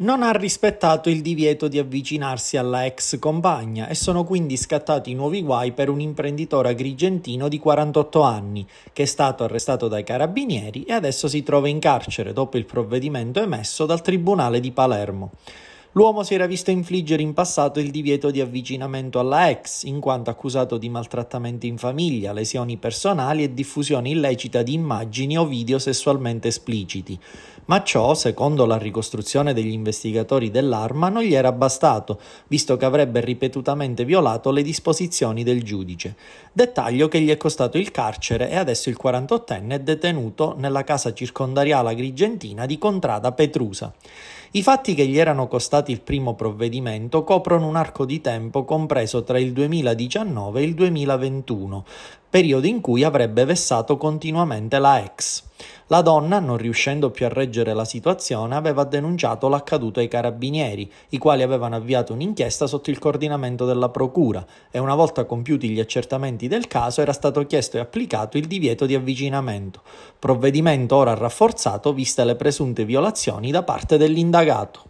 non ha rispettato il divieto di avvicinarsi alla ex compagna e sono quindi scattati nuovi guai per un imprenditore agrigentino di 48 anni che è stato arrestato dai carabinieri e adesso si trova in carcere dopo il provvedimento emesso dal Tribunale di Palermo. L'uomo si era visto infliggere in passato il divieto di avvicinamento alla ex, in quanto accusato di maltrattamenti in famiglia, lesioni personali e diffusione illecita di immagini o video sessualmente espliciti. Ma ciò, secondo la ricostruzione degli investigatori dell'arma, non gli era bastato, visto che avrebbe ripetutamente violato le disposizioni del giudice. Dettaglio che gli è costato il carcere e adesso il 48enne è detenuto nella casa circondariale agrigentina di Contrada Petrusa. I fatti che gli erano costati il primo provvedimento coprono un arco di tempo compreso tra il 2019 e il 2021, periodo in cui avrebbe vessato continuamente la ex. La donna, non riuscendo più a reggere la situazione, aveva denunciato l'accaduto ai carabinieri, i quali avevano avviato un'inchiesta sotto il coordinamento della procura e una volta compiuti gli accertamenti del caso era stato chiesto e applicato il divieto di avvicinamento, provvedimento ora rafforzato viste le presunte violazioni da parte dell'indagato.